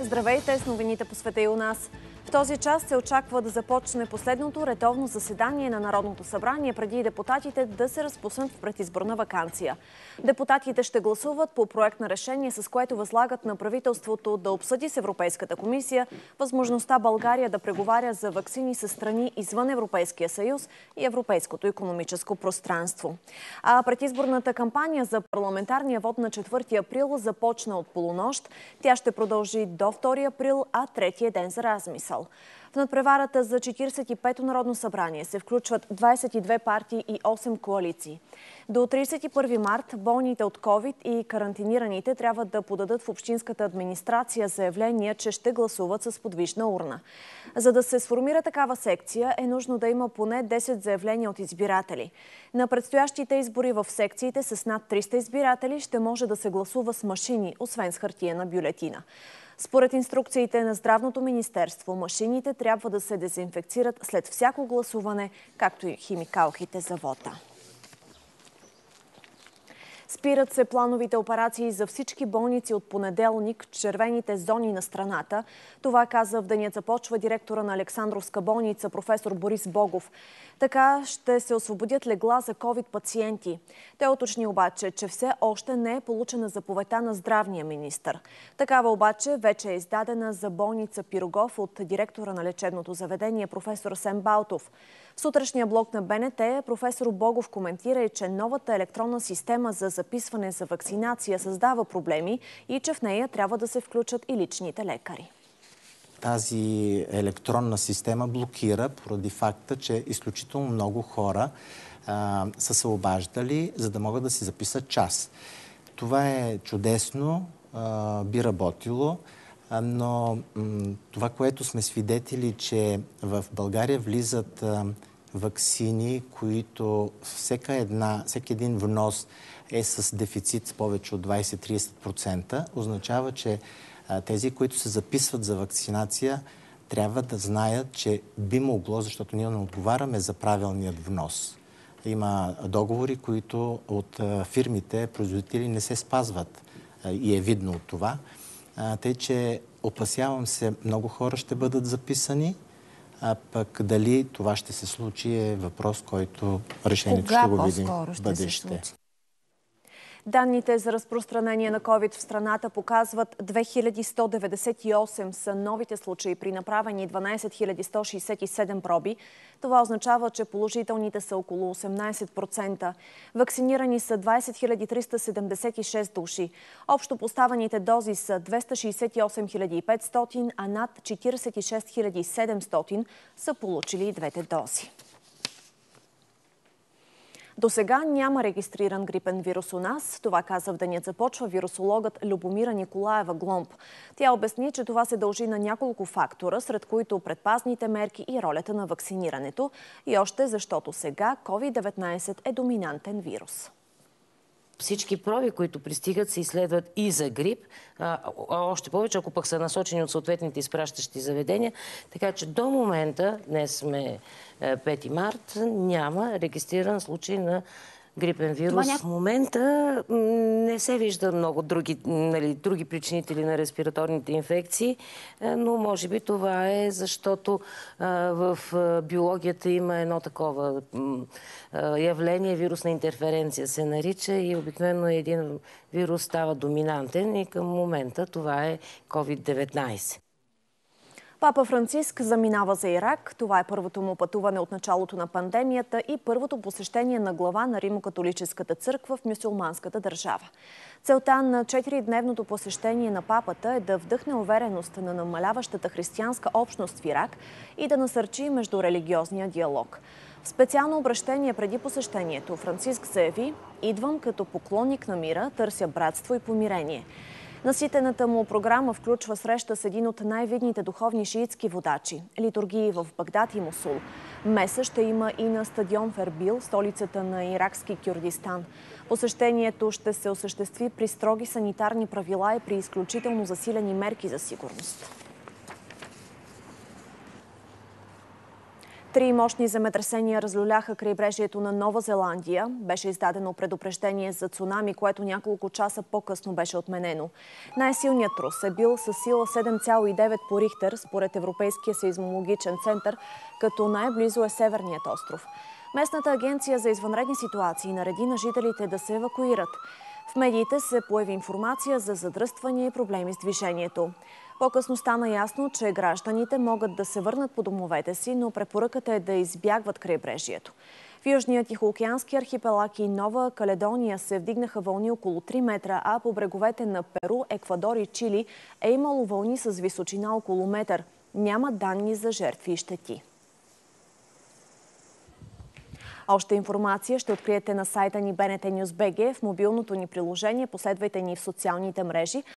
Здравейте с новините по света и у нас. В този час се очаква да започне последното редовно заседание на Народното събрание преди депутатите да се разпуснат в предизборна вакансия. Депутатите ще гласуват по проект на решение, с което възлагат на правителството да обсъди с Европейската комисия възможността България да преговаря за вакцини с страни извън Европейския съюз и Европейското економическо пространство. А предизборната кампания за парламентарния вод на 4 април започна от полунощ. Тя ще продължи до 2 април, а третия ден за размисъл цел. В надпреварата за 45-то Народно събрание се включват 22 партии и 8 коалиции. До 31 март болните от COVID и карантинираните трябва да подадат в Общинската администрация заявления, че ще гласуват с подвижна урна. За да се сформира такава секция е нужно да има поне 10 заявления от избиратели. На предстоящите избори в секциите с над 300 избиратели ще може да се гласува с машини, освен с хартиена бюлетина. Според инструкциите на Здравното министерство, машините трябва да се дезинфекцират след всяко гласуване, както и химикалките за вода. Спират се плановите операции за всички болници от понеделник червените зони на страната. Това каза в денят започва директора на Александровска болница професор Борис Богов. Така ще се освободят легла за COVID пациенти. Те уточни обаче, че все още не е получена заповедта на здравния министр. Такава обаче вече е издадена за болница Пирогов от директора на лечебното заведение професор Сем Балтов. Сутрешния блок на БНТ професор Богов коментира, че новата електронна система за записване за вакцинация създава проблеми и че в нея трябва да се включат и личните лекари тази електронна система блокира поради факта, че изключително много хора а, са се обаждали, за да могат да си записат час. Това е чудесно, а, би работило, а, но това, което сме свидетели, че в България влизат вакцини, които всека една, всеки един внос е с дефицит повече от 20-30%, означава, че тези, които се записват за вакцинация, трябва да знаят, че би могло, защото ние не отговаряме за правилният внос. Има договори, които от фирмите, производители не се спазват и е видно от това. Тъй, че опасявам се, много хора ще бъдат записани, а пък дали това ще се случи е въпрос, който решението Кога ще го видим в бъдеще. Данните за разпространение на COVID в страната показват 2198 са новите случаи при направени 12 167 проби. Това означава, че положителните са около 18%. Вакцинирани са 20 376 души. Общо поставените дози са 268 500, а над 46 700 са получили двете дози. До сега няма регистриран грипен вирус у нас. Това каза в денят започва вирусологът Любомира Николаева Гломб. Тя обясни, че това се дължи на няколко фактора, сред които предпазните мерки и ролята на вакцинирането. И още защото сега COVID-19 е доминантен вирус. Всички проби, които пристигат, се изследват и за грип, а, още повече, ако пък са насочени от съответните изпращащи заведения. Така че до момента, днес сме 5 е, март, няма регистриран случай на грипен вирус. Ня... В момента не се вижда много други, нали, други причинители на респираторните инфекции, е, но може би това е защото а, в биологията има едно такова явление, вирусна интерференция се нарича и обикновено един вирус става доминантен и към момента това е COVID-19. Папа Франциск заминава за Ирак. Това е първото му пътуване от началото на пандемията и първото посещение на глава на Римо-католическата църква в мюсюлманската държава. Целта на 4-дневното посещение на папата е да вдъхне увереност на намаляващата християнска общност в Ирак и да насърчи междурелигиозния диалог. В специално обращение преди посещението Франциск заяви «Идвам като поклонник на мира, търся братство и помирение». Наситената му програма включва среща с един от най-видните духовни шиитски водачи, литургии в Багдад и Мусул. Меса ще има и на стадион Фербил, столицата на иракски Кюрдистан. Посещението ще се осъществи при строги санитарни правила и при изключително засилени мерки за сигурност. Три мощни земетресения разлюляха крайбрежието на Нова Зеландия. Беше издадено предупреждение за цунами, което няколко часа по-късно беше отменено. Най-силният трус е бил със сила 7,9 по Рихтер, според Европейския сейзмологичен център, като най-близо е Северният остров. Местната агенция за извънредни ситуации нареди на жителите да се евакуират. В медиите се появи информация за задръствания и проблеми с движението. По-късно стана ясно, че гражданите могат да се върнат по домовете си, но препоръката е да избягват крайбрежието. В Южния Тихоокеански архипелаг и Нова Каледония се вдигнаха вълни около 3 метра, а по бреговете на Перу, Еквадор и Чили е имало вълни с височина около метър. Няма данни за жертви и щети. Още информация ще откриете на сайта ни BNT News BG в мобилното ни приложение. Последвайте ни в социалните мрежи.